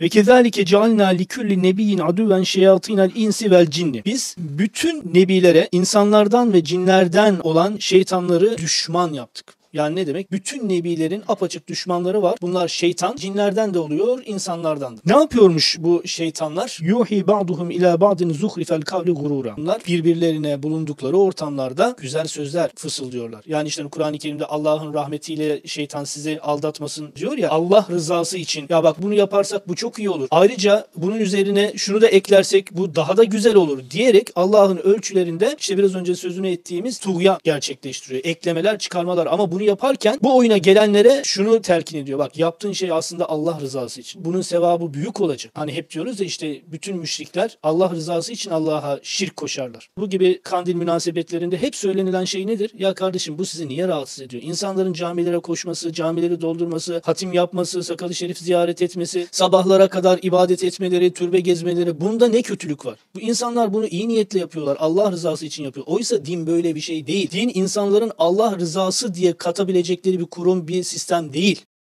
Ve kezalike cealna li kulli nebiyyin aduven şeyatinel insi vel cinni. Biz bütün nebilere insanlardan ve cinlerden olan şeytanları düşman yaptık. Yani ne demek? Bütün nebilerin apaçık düşmanları var. Bunlar şeytan, cinlerden de oluyor, insanlardan da. Ne yapıyormuş bu şeytanlar? Yuhi ba'duhum ila ba'din zuhrifel kavli gurura. Bunlar birbirlerine bulundukları ortamlarda güzel sözler fısıldıyorlar. Yani işte Kur'an-ı Kerim'de Allah'ın rahmetiyle şeytan sizi aldatmasın diyor ya Allah rızası için. Ya bak bunu yaparsak bu çok iyi olur. Ayrıca bunun üzerine şunu da eklersek bu daha da güzel olur diyerek Allah'ın ölçülerinde işte biraz önce sözünü ettiğimiz tuğya gerçekleştiriyor. Eklemeler, çıkarmalar ama bunu yaparken bu oyuna gelenlere şunu telkin ediyor. Bak yaptığın şey aslında Allah rızası için. Bunun sevabı büyük olacak. Hani hep diyoruz ya işte bütün müşrikler Allah rızası için Allah'a şirk koşarlar. Bu gibi kandil münasebetlerinde hep söylenilen şey nedir? Ya kardeşim bu sizi niye rahatsız ediyor? İnsanların camilere koşması, camileri doldurması, hatim yapması, sakalı şerif ziyaret etmesi, sabahlara kadar ibadet etmeleri, türbe gezmeleri bunda ne kötülük var? Bu insanlar bunu iyi niyetle yapıyorlar. Allah rızası için yapıyor. Oysa din böyle bir şey değil. Din insanların Allah rızası diye katabilecekleri bir kurum, bir sistem değil.